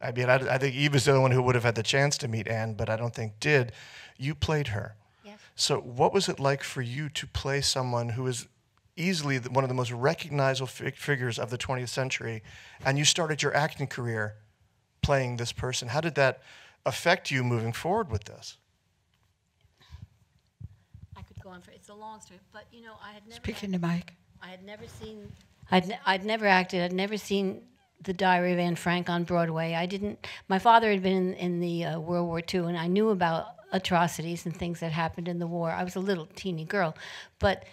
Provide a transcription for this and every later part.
I mean, I, I think Eva's the only one who would have had the chance to meet Anne, but I don't think did. You played her. Yes. So, what was it like for you to play someone who is easily the- one of the most recognizable fi- figures of the 20th century, and you started your acting career playing this person? How did that affect you moving forward with this? I could go on for it's a long story, but you know, I had never Speak in the mic. I had never seen. I'd, ne- I'd never acted. I'd never seen The Diary of Anne Frank on Broadway. I didn't. My father had been in, in the uh, World War II, and I knew about atrocities and things that happened in the war. I was a little teeny girl, but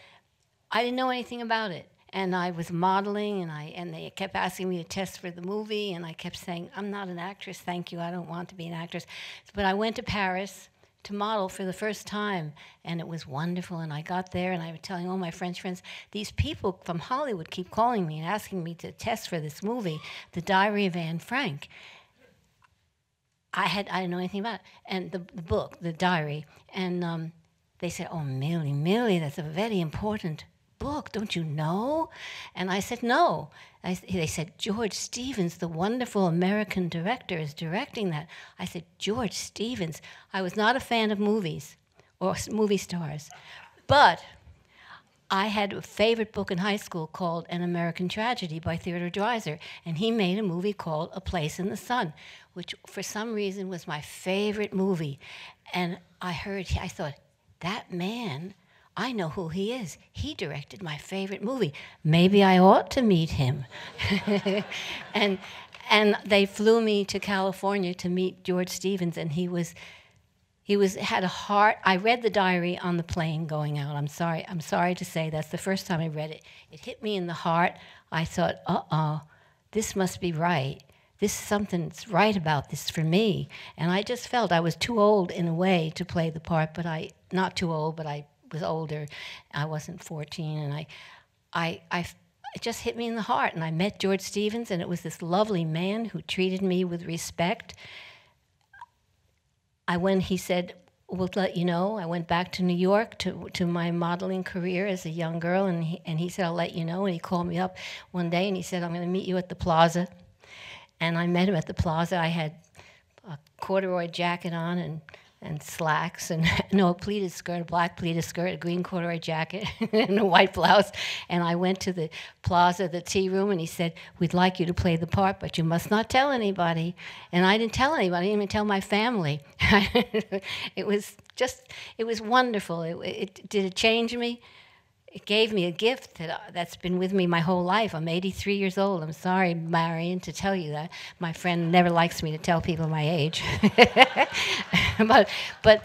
I didn't know anything about it. And I was modeling, and I and they kept asking me to test for the movie, and I kept saying, "I'm not an actress, thank you. I don't want to be an actress." But I went to Paris to model for the first time, and it was wonderful. And I got there, and I was telling all my French friends, these people from Hollywood keep calling me and asking me to test for this movie, The Diary of Anne Frank. I had I didn't know anything about it, and the, the book, the diary, and um, they said, "Oh, Millie, Millie, that's a very important book, don't you know?" And I said, "No." I, they said, "George Stevens, the wonderful American director, is directing that." I said, "George Stevens." I was not a fan of movies or movie stars, but I had a favorite book in high school called An American Tragedy by Theodore Dreiser, and he made a movie called A Place in the Sun, which for some reason was my favorite movie. And I heard, I thought, that man, I know who he is. He directed my favorite movie. Maybe I ought to meet him. and and they flew me to California to meet George Stevens, and he was he was had a heart. I read the diary on the plane going out. I'm sorry. I'm sorry to say that's the first time I read it. It hit me in the heart. I thought, uh-oh, this must be right. This something's right about this for me. And I just felt I was too old in a way to play the part, but I not too old, but I was older. I wasn't 14, and I, I, I it just hit me in the heart. And I met George Stevens, and it was this lovely man who treated me with respect. I went, he said, we'll let you know. I went back to New York to, to my modeling career as a young girl, and he, and he said, I'll let you know. And he called me up one day and he said, I'm going to meet you at the plaza. And I met him at the plaza. I had a corduroy jacket on and, and slacks and no pleated skirt, a black pleated skirt, a green corduroy jacket, and a white blouse. And I went to the plaza, the tea room, and he said, "We'd like you to play the part, but you must not tell anybody." And I didn't tell anybody. I didn't even tell my family. it was just, it was wonderful. It, it did it change me? It gave me a gift that, uh, that's been with me my whole life. I'm 83 years old. I'm sorry, Marion, to tell you that. My friend never likes me to tell people my age. but but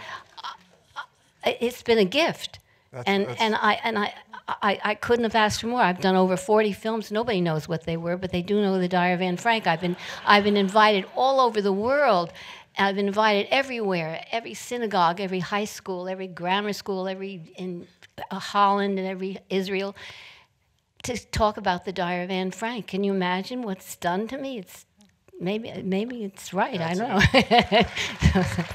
uh, it's been a gift. That's- and that's- and I and I, I I couldn't have asked for more. I've done over 40 films. Nobody knows what they were, but they do know the Diary of Anne Frank. I've been I've been invited all over the world. I've been invited everywhere, every synagogue, every high school, every grammar school, every in Holland and every Israel to talk about the Diary of Anne Frank. Can you imagine what's done to me? It's maybe maybe it's right. I don't know.